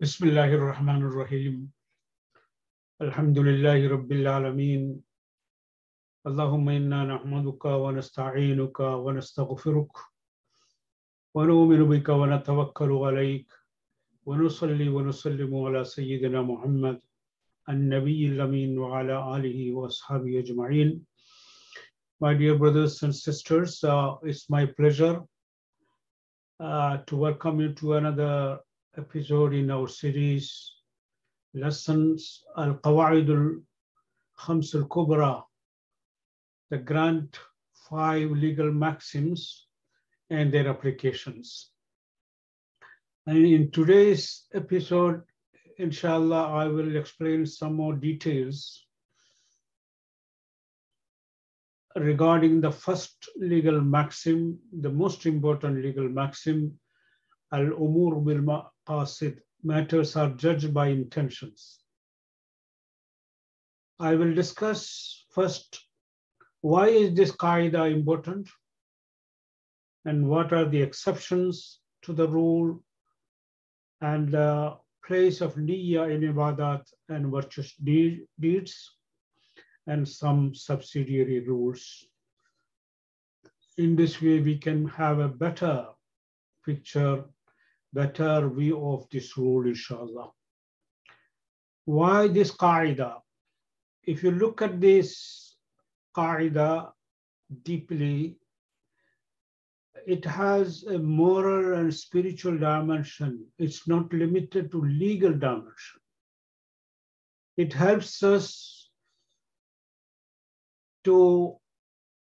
بسم الله الرحمن الرحيم. الحمد لله رب العالمين. اللهم إنا نحمدك ونستعينك ونستغفرك ونؤمن بك ونتوكل عليك ونصلي ونسلم على سيدنا محمد النبي الأمين وعلى آله وأصحابه أجمعين. My dear brothers and sisters, uh, it's my pleasure uh, to welcome you to another episode in our series Lessons Al Qawaid Al Khams Al Kubra, the grand five legal maxims and their applications. And in today's episode, inshallah, I will explain some more details regarding the first legal maxim, the most important legal maxim, al umur bil maqasid, matters are judged by intentions. I will discuss first why is this qaida important and what are the exceptions to the rule and the place of niyyah in ibadat and virtuous deeds and some subsidiary rules. In this way, we can have a better picture, better view of this rule, inshallah. Why this qaida? If you look at this qaida deeply, it has a moral and spiritual dimension. It's not limited to legal dimension. It helps us to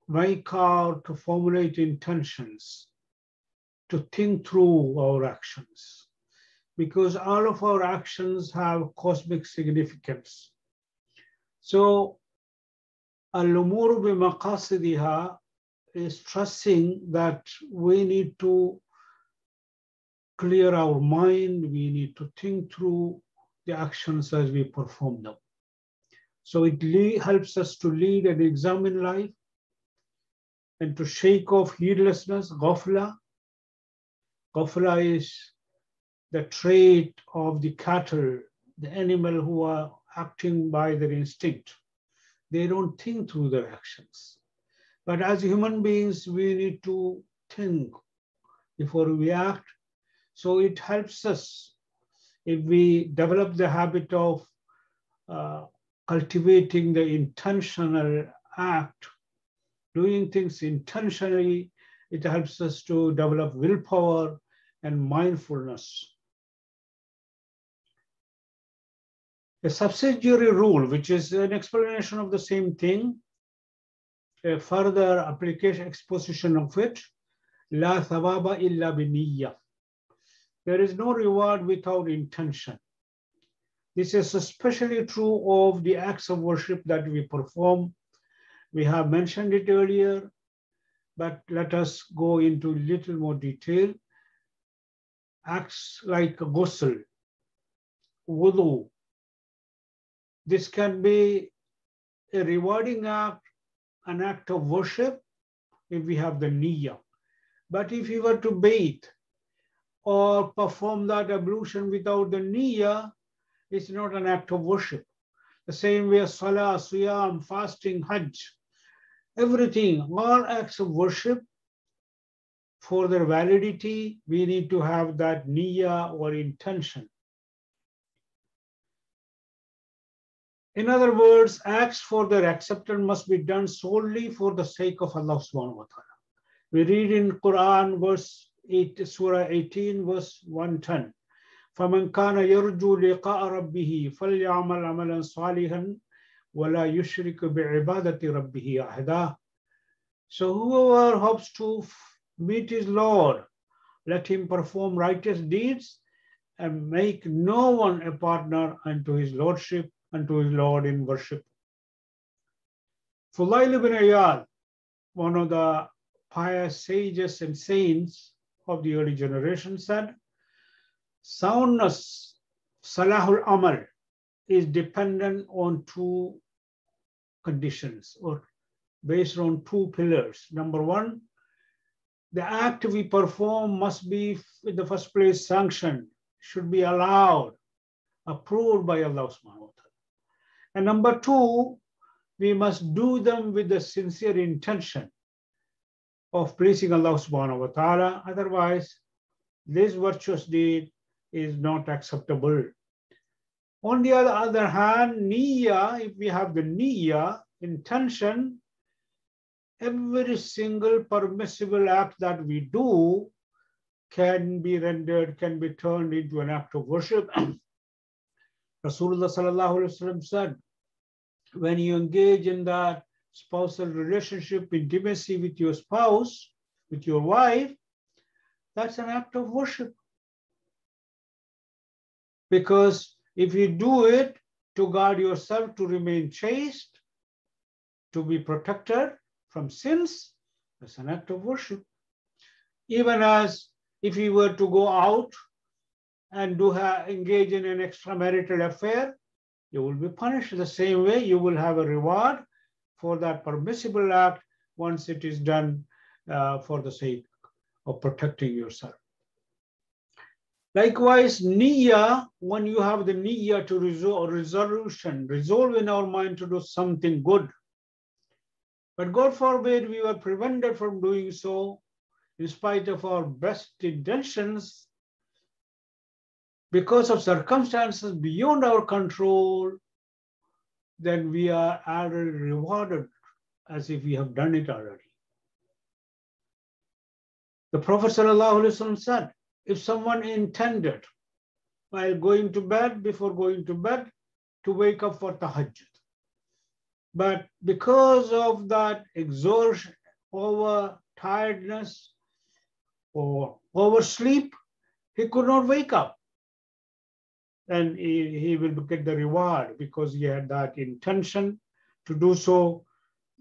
make out, to formulate intentions, to think through our actions, because all of our actions have cosmic significance. So, al-umur bi is stressing that we need to clear our mind, we need to think through the actions as we perform them. So it helps us to lead and examine life and to shake off heedlessness, ghafla. Ghafla is the trait of the cattle, the animal who are acting by their instinct. They don't think through their actions. But as human beings, we need to think before we act. So it helps us if we develop the habit of uh, cultivating the intentional act, doing things intentionally, it helps us to develop willpower and mindfulness. A subsidiary rule, which is an explanation of the same thing, a further application, exposition of it, la thawaba illa biniyya. There is no reward without intention. This is especially true of the acts of worship that we perform. We have mentioned it earlier, but let us go into a little more detail. Acts like ghusl, wudu. This can be a rewarding act, an act of worship, if we have the niyyah. But if we were to bathe or perform that ablution without the niyyah, it's not an act of worship. The same way salah, siyam, fasting, hajj, everything, all acts of worship, for their validity, we need to have that niyyah or intention. In other words, acts for their acceptance must be done solely for the sake of Allah subhanahu wa ta'ala. We read in Quran verse 8, Surah 18, verse 110. فمن كان يرجو لقاء ربه فليعمل عملا صالحا وَلَا يُشْرِكُ بِعِبَادَةِ رَبِّهِ أَحْدًا So whoever hopes to meet his Lord, let him perform righteous deeds and make no one a partner unto his lordship, unto his Lord in worship. Fudayl ibn Iyad, one of the pious sages and saints of the early generation said, soundness, salahul amal, is dependent on two conditions or based on two pillars. Number one, the act we perform must be, in the first place, sanctioned, should be allowed approved by Allah subhanahu wa ta'ala. And number two, we must do them with the sincere intention of pleasing Allah subhanahu wa ta'ala. Otherwise, this virtuous deed is not acceptable. On the other hand, niya, if we have the niya, intention, every single permissible act that we do can be rendered, can be turned into an act of worship. Rasulullah said, when you engage in that spousal relationship, intimacy with your spouse, with your wife, that's an act of worship. Because if you do it to guard yourself to remain chaste, to be protected from sins, that's an act of worship. Even as if you were to go out and do engage in an extramarital affair, you will be punished the same way. You will have a reward for that permissible act once it is done uh, for the sake of protecting yourself. Likewise, niya, when you have the niya to resolve, resolution, resolve in our mind to do something good. But God forbid we were prevented from doing so in spite of our best intentions because of circumstances beyond our control, then we are already rewarded as if we have done it already. The Prophet said, if someone intended while going to bed, before going to bed, to wake up for tahajjud, but because of that exhaustion, over tiredness, or oversleep, he could not wake up and he, he will get the reward because he had that intention to do so,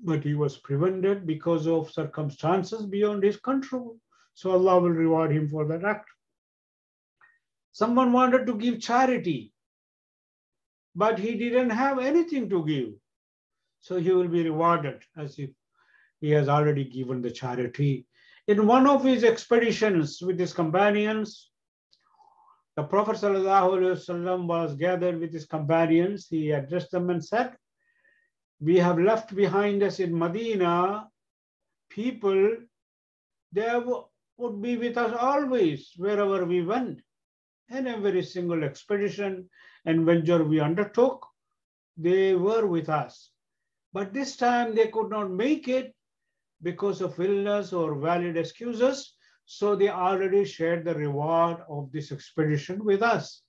but he was prevented because of circumstances beyond his control. So Allah will reward him for that act. Someone wanted to give charity, but he didn't have anything to give. So he will be rewarded as if he has already given the charity. In one of his expeditions with his companions, the Prophet ﷺ was gathered with his companions. He addressed them and said, We have left behind us in Medina people, they would be with us always, wherever we went. In every single expedition and venture we undertook, they were with us. But this time they could not make it because of illness or valid excuses. So they already shared the reward of this expedition with us.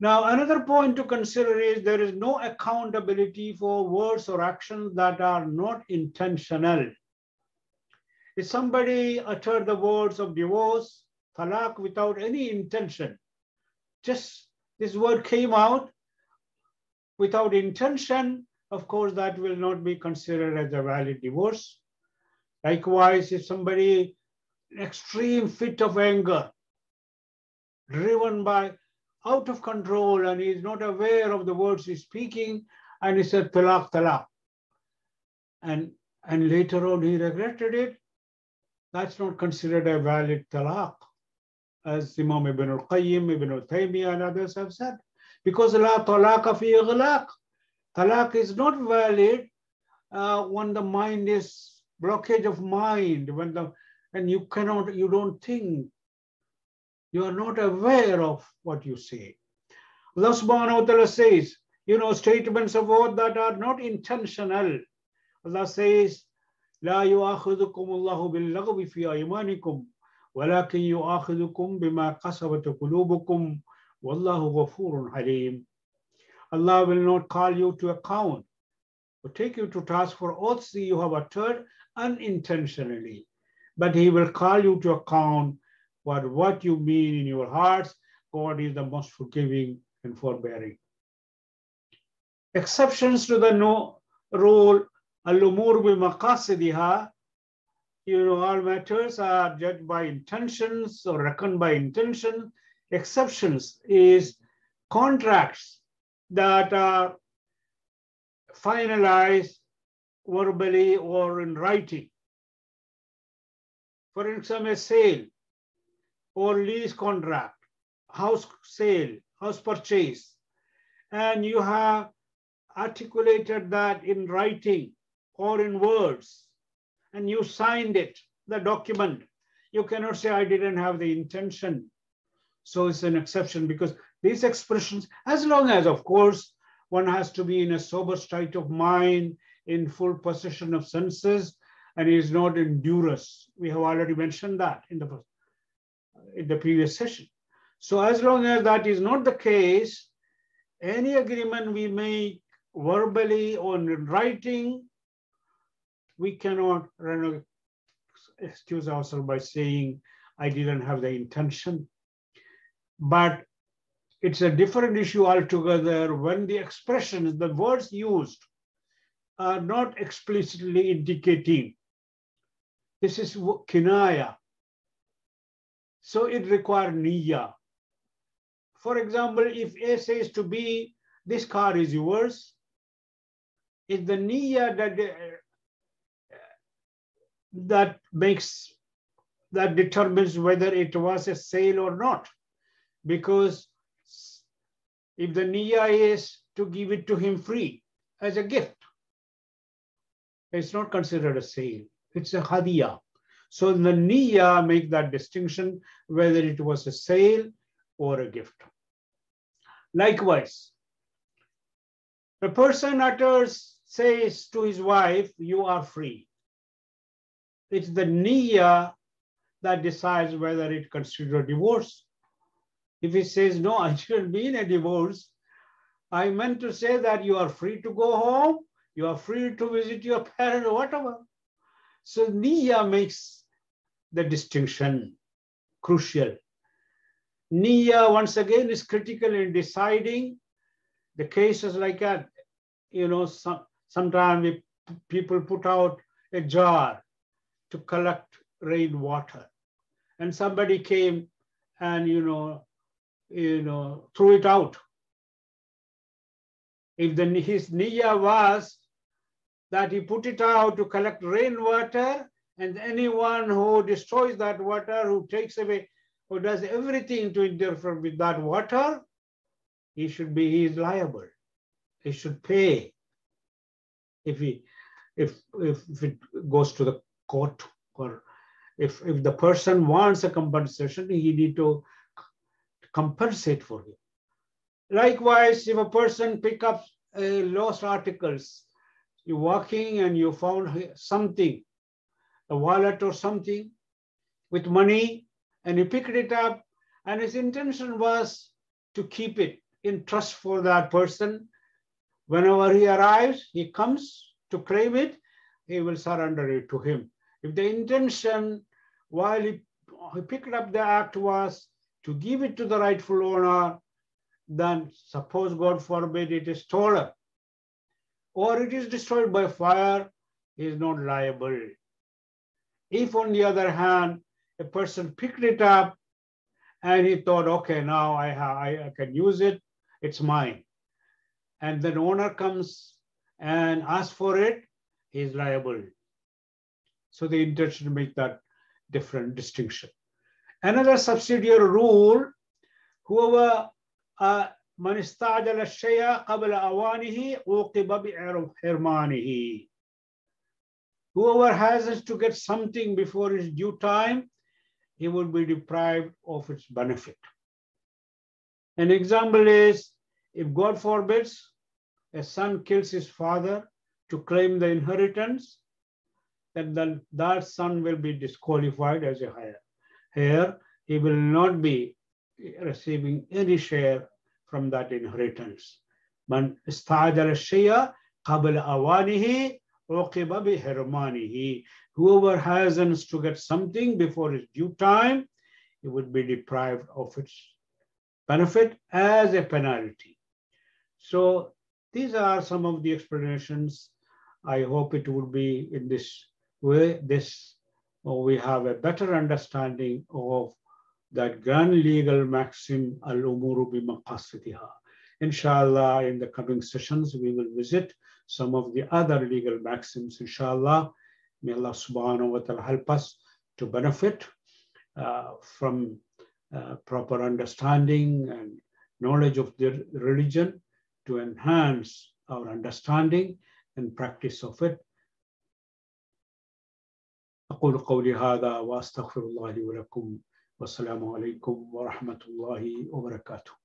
Now, another point to consider is there is no accountability for words or actions that are not intentional. If somebody uttered the words of divorce, talaq, without any intention, just this word came out without intention, of course, that will not be considered as a valid divorce. Likewise, if somebody extreme fit of anger, driven by out of control and he's not aware of the words he's speaking, and he said talaq talaq. And, and later on he regretted it, that's not considered a valid talaq, as Imam Ibn al-Qayyim, Ibn al-Taymiyyah and others have said. Because la talaqa fi ighlaq. Talaq is not valid uh, when the mind is blockage of mind when the and you cannot you don't think you are not aware of what you say allah subhanahu wa ta'ala says you know statements of what that are not intentional allah says لا يؤاخذكم الله باللغو في أيمانكم ولكن يؤاخذكم بما قصبت قلوبكم والله غفور حليم Allah will not call you to account or take you to task for oaths you have uttered unintentionally, but he will call you to account for what you mean in your hearts. God is the most forgiving and forbearing. Exceptions to the no rule, al-umur bi you know, all matters are judged by intentions or reckoned by intention. Exceptions is contracts that are finalized verbally or in writing. For example, a sale or lease contract house sale, house purchase, and you have articulated that in writing or in words, and you signed it, the document, you cannot say, I didn't have the intention. So it's an exception because these expressions, as long as, of course, one has to be in a sober state of mind, in full possession of senses, and is not in duress. We have already mentioned that in the, in the previous session. So as long as that is not the case, any agreement we make verbally or in writing, we cannot excuse ourselves by saying, I didn't have the intention. But it's a different issue altogether when the expressions, the words used, are not explicitly indicating. This is kinaya. So it requires niya. For example, if A says to B, this car is yours, it's the niya that, that makes, that determines whether it was a sale or not. Because if the niya is to give it to him free as a gift, it's not considered a sale. It's a hadiya. So the niya make that distinction whether it was a sale or a gift. Likewise, a person utters, says to his wife, you are free. It's the niya that decides whether it considered a divorce if he says, no, I shouldn't be in a divorce, I meant to say that you are free to go home, you are free to visit your parents, whatever. So Niya makes the distinction crucial. Niya, once again, is critical in deciding the cases like that. You know, some, sometimes people put out a jar to collect rainwater. And somebody came and, you know, you know, threw it out. If the, his niya was that he put it out to collect rainwater, and anyone who destroys that water, who takes away, who does everything to interfere with that water, he should be, he is liable. He should pay if he, if, if, if it goes to the court or if, if the person wants a compensation, he need to compensate for him. Likewise, if a person pick up uh, lost articles, you're walking and you found something, a wallet or something with money, and you picked it up, and his intention was to keep it in trust for that person. Whenever he arrives, he comes to claim it, he will surrender it to him. If the intention while he, he picked up the act was to give it to the rightful owner, then suppose, God forbid, it is stolen or it is destroyed by fire, he is not liable. If, on the other hand, a person picked it up and he thought, okay, now I, I, I can use it, it's mine. And then owner comes and asks for it, he is liable. So the intention to make that different distinction. Another subsidiary rule, whoever uh, من استعجل الشيء قبل أوانه عوقب بحرمانه. Whoever has to get something before its due time, he will be deprived of its benefit. An example is, if God forbids, a son kills his father to claim the inheritance, then the, that son will be disqualified as a heir. Here, he will not be receiving any share from that inheritance. Man istajala shay'a qabla awanihi uqiba bihirmanihi. Whoever hastens to get something before its due time, he would be deprived of its benefit as a penalty. So these are some of the explanations. I hope it would be in this way, this we have a better understanding of that grand legal maxim al-umuru bimaqasidiha. Inshallah, in the coming sessions, we will visit some of the other legal maxims, inshallah. May Allah subhanahu wa ta'ala help us to benefit uh, from uh, proper understanding and knowledge of the religion to enhance our understanding and practice of it. أقول قولي هذا وأستغفر الله لي ولكم والسلام عليكم ورحمة الله وبركاته.